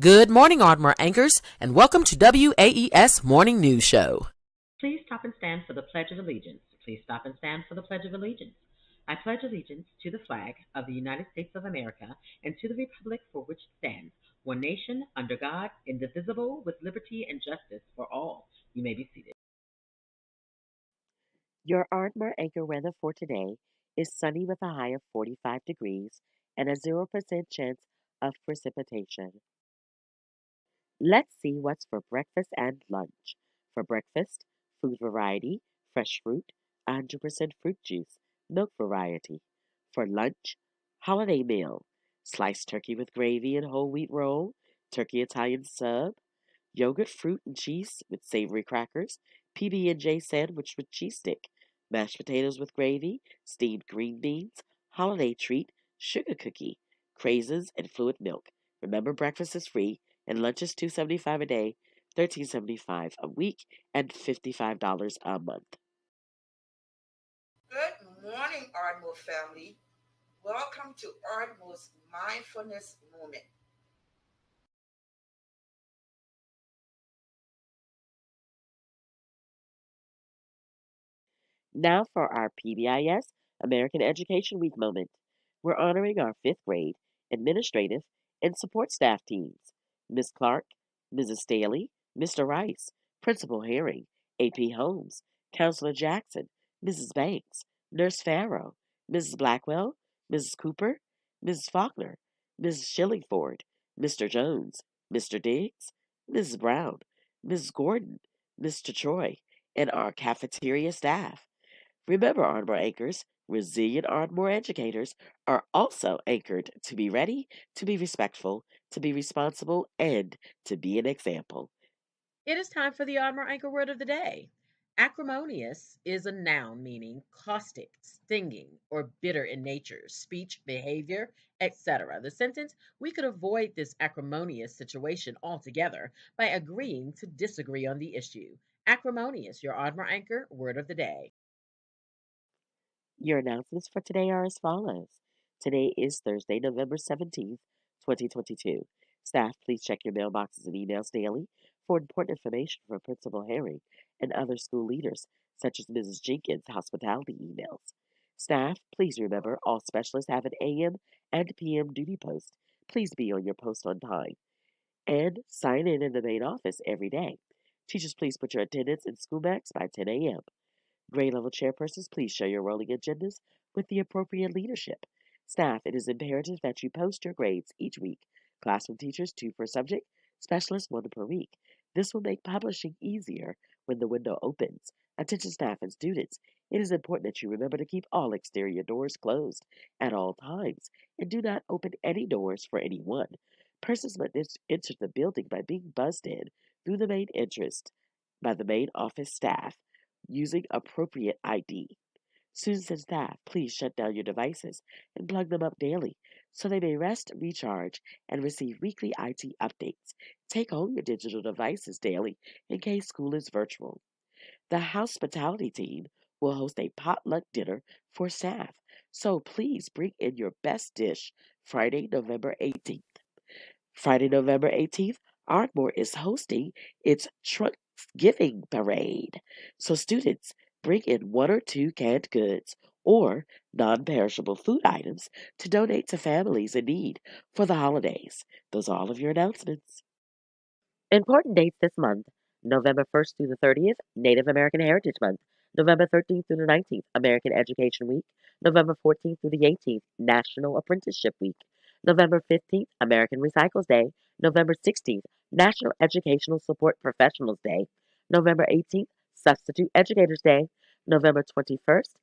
Good morning, Ardmore anchors, and welcome to WAES Morning News Show. Please stop and stand for the Pledge of Allegiance. Please stop and stand for the Pledge of Allegiance. I pledge allegiance to the flag of the United States of America and to the republic for which it stands, one nation, under God, indivisible, with liberty and justice for all. You may be seated. Your Ardmore anchor weather for today is sunny with a high of 45 degrees and a 0% chance of precipitation. Let's see what's for breakfast and lunch. For breakfast, food variety, fresh fruit, 100% fruit juice, milk variety. For lunch, holiday meal, sliced turkey with gravy and whole wheat roll, turkey Italian sub, yogurt, fruit, and cheese with savory crackers, PB&J sandwich with cheese stick, mashed potatoes with gravy, steamed green beans, holiday treat, sugar cookie, craisins, and fluid milk. Remember, breakfast is free and lunch is two seventy five a day, thirteen seventy five a week, and fifty five dollars a month. Good morning, Ardmore family. Welcome to Ardmore's Mindfulness Moment. Now for our PBIS American Education Week moment. We're honoring our fifth grade, administrative, and support staff teams. Miss Clark, Mrs. Staley, Mr. Rice, Principal Herring, A.P. Holmes, Counselor Jackson, Mrs. Banks, Nurse Farrow, Mrs. Blackwell, Mrs. Cooper, Mrs. Faulkner, Mrs. Shillingford, Mr. Jones, Mr. Diggs, Mrs. Brown, Mrs. Gordon, Mr. Troy, and our cafeteria staff. Remember, Ardmore Anchors, resilient Ardmore educators are also anchored to be ready, to be respectful, to be responsible, and to be an example. It is time for the Ardmore Anchor Word of the Day. Acrimonious is a noun meaning caustic, stinging, or bitter in nature, speech, behavior, etc. The sentence we could avoid this acrimonious situation altogether by agreeing to disagree on the issue. Acrimonious, your Ardmore Anchor Word of the Day. Your announcements for today are as follows. Today is Thursday, November 17th, 2022. Staff, please check your mailboxes and emails daily for important information from Principal Herring and other school leaders, such as Mrs. Jenkins' hospitality emails. Staff, please remember all specialists have an AM and PM duty post. Please be on your post on time. And sign in in the main office every day. Teachers, please put your attendance in SchoolMAX by 10 a.m. Grade level chairpersons, please share your rolling agendas with the appropriate leadership. Staff, it is imperative that you post your grades each week. Classroom teachers, two per subject, specialists, one per week. This will make publishing easier when the window opens. Attention staff and students, it is important that you remember to keep all exterior doors closed at all times and do not open any doors for anyone. Persons must enter the building by being buzzed in through the main entrance by the main office staff using appropriate ID. Students and staff, please shut down your devices and plug them up daily so they may rest, recharge, and receive weekly IT updates. Take home your digital devices daily in case school is virtual. The hospitality team will host a potluck dinner for staff, so please bring in your best dish Friday, November 18th. Friday, November 18th, Ardmore is hosting its Thanksgiving parade. So, students, bring in one or two canned goods or non perishable food items to donate to families in need for the holidays. Those are all of your announcements. Important dates this month November 1st through the 30th, Native American Heritage Month. November 13th through the 19th, American Education Week. November 14th through the 18th, National Apprenticeship Week. November 15th, American Recycles Day. November 16th, National Educational Support Professionals Day. November 18th, Substitute Educators Day. November 21st,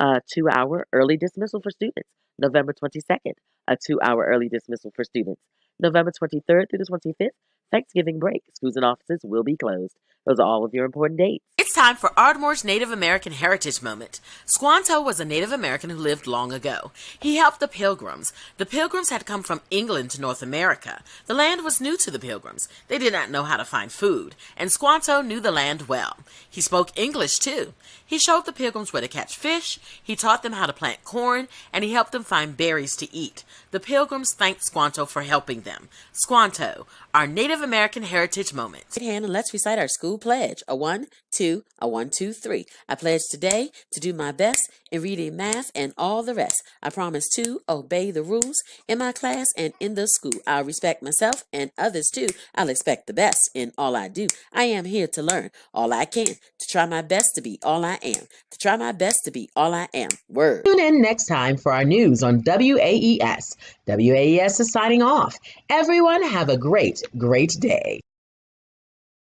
a two hour early dismissal for students. November 22nd, a two hour early dismissal for students. November 23rd through the 25th, Thanksgiving break. Schools and offices will be closed. Those are all of your important dates. It's time for Ardmore's Native American Heritage Moment. Squanto was a Native American who lived long ago. He helped the Pilgrims. The Pilgrims had come from England to North America. The land was new to the Pilgrims. They did not know how to find food, and Squanto knew the land well. He spoke English too. He showed the Pilgrims where to catch fish, he taught them how to plant corn, and he helped them find berries to eat. The pilgrims thanked Squanto for helping them. Squanto, our Native American heritage moment. Hand and let's recite our school pledge. A one, two, a one, two, three. I pledge today to do my best in reading, math, and all the rest. I promise to obey the rules in my class and in the school. I'll respect myself and others too. I'll expect the best in all I do. I am here to learn all I can, to try my best to be all I am, to try my best to be all I am. Word. Tune in next time for our news on WAES. WAES is signing off. Everyone have a great, great day.